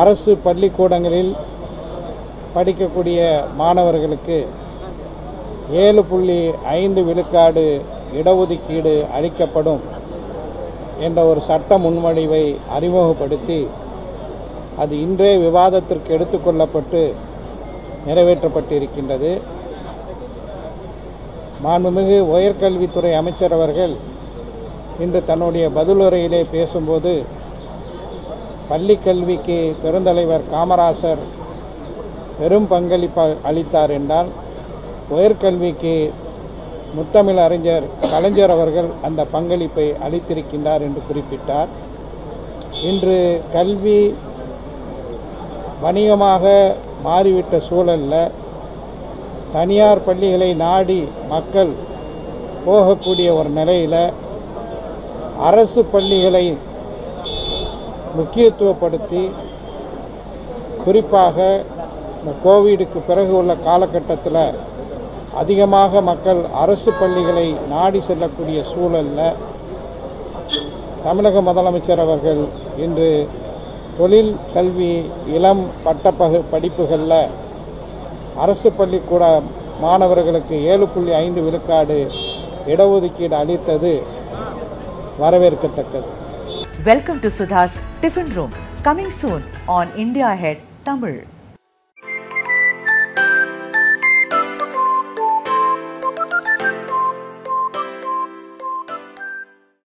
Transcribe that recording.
அரசு பள்ளிக்கூடங்களில் படிக்கக்கூடிய மாணவர்களுக்கு ஏழு புள்ளி ஐந்து விழுக்காடு இடஒதுக்கீடு அளிக்கப்படும் என்ற ஒரு சட்ட முன்வடிவை அறிமுகப்படுத்தி அது இன்றே விவாதத்திற்கு எடுத்துக்கொள்ளப்பட்டு நிறைவேற்றப்பட்டிருக்கின்றது. மாண்புமிகு உயர்கல்வித்துறை அமைச்சர் அவர்கள் இன்று தன்னுடைய பதிலுரையிலே பேசும்போது பள்ளி கல்விக்கு பெருந்தலைவர் காமராசர் பெரும் பங்களிப்பு அளித்தார் என்றால் உயர்கல்விக்கு முத்தமிழ் அறிஞர் கலைஞர் அவர்கள் அந்த பங்களிப்பை அளித்திருக்கின்றார் என்று குறிப்பிட்டார். இன்று கல்வி வணிகமாக மாறிவிட்ட சூழலில் தனியார் பள்ளிகளை நாடி மக்கள் போகக்கூடிய ஒரு நிலையில் அரசு பள்ளிகளை முக்கியத்துவப்படுத்தி குறிப்பாக இந்த கோவிடுக்கு பிறகு உள்ள காலகட்டத்தில் அதிகமாக மக்கள் அரசு பள்ளிகளை நாடி செல்லக்கூடிய சூழலில் தமிழக முதலமைச்சர் அவர்கள் இன்று தொழில் கல்வி இளம் பட்டப்பகு படிப்புகளில் அரசு பள்ளிக்கூட மாணவர்களுக்கு ஏழு புள்ளி ஐந்து விழுக்காடு இடஒதுக்கீடு அளித்தது வரவேற்கத்தக்கது. Welcome to Sudha's Tiffin Room, coming soon on India Ahead Tamil.